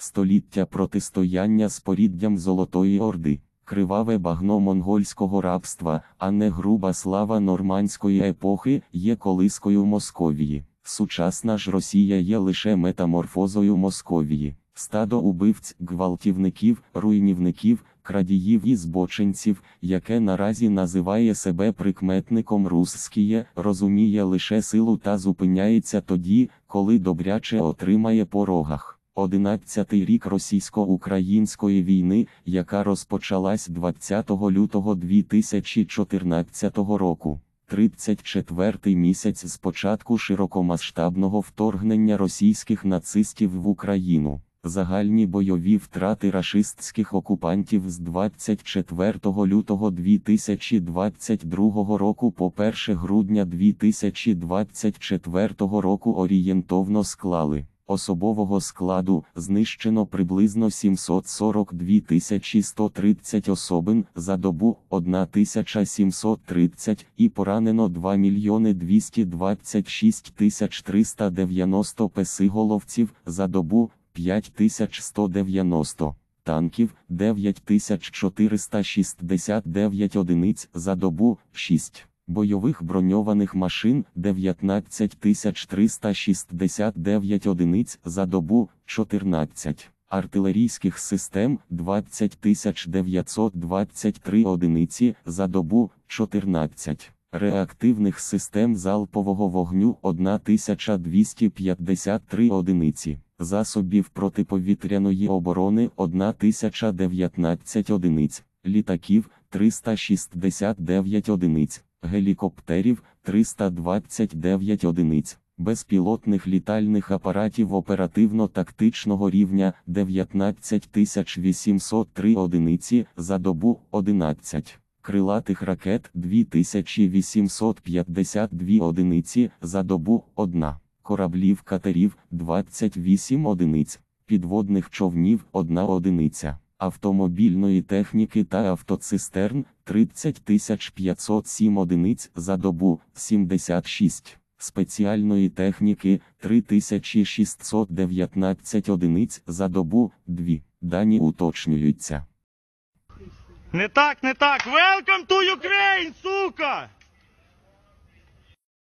Століття протистояння з поріддям Золотої Орди, криваве багно монгольського рабства, а не груба слава нормандської епохи є колискою Московії. Сучасна ж Росія є лише метаморфозою Московії. Стадо убивць, гвалтівників, руйнівників, крадіїв і збочинців, яке наразі називає себе прикметником Русскіє, розуміє лише силу та зупиняється тоді, коли добряче отримає по рогах. Одинадцятий рік російсько-української війни, яка розпочалась 20 лютого 2014 року. 34-й місяць з початку широкомасштабного вторгнення російських нацистів в Україну. Загальні бойові втрати рашистських окупантів з 24 лютого 2022 року по 1 грудня 2024 року орієнтовно склали. Особового складу знищено приблизно 742 130 особин за добу 1730 і поранено 2 мільйони 226 390 песиголовців за добу 5190 танків 9469 одиниць за добу 6 бойових броньованих машин 19369 одиниць за добу 14 артилерійських систем 20923 одиниці за добу 14 реактивних систем залпового вогню 1253 одиниці. Засобів протиповітряної оборони 1019 одиниць, літаків 369 одиниць, гелікоптерів 329 одиниць, безпілотних літальних апаратів оперативно-тактичного рівня 19803 одиниці за добу 11. Крилатих ракет 2852 одиниці за добу 1 кораблів катерів 28 одиниць, підводних човнів 1 одиниця, автомобільної техніки та автоцистерн 30 507 одиниць за добу 76, спеціальної техніки 3619 одиниць за добу 2. Дані уточнюються. Не так, не так. Welcome to Ukraine, сука!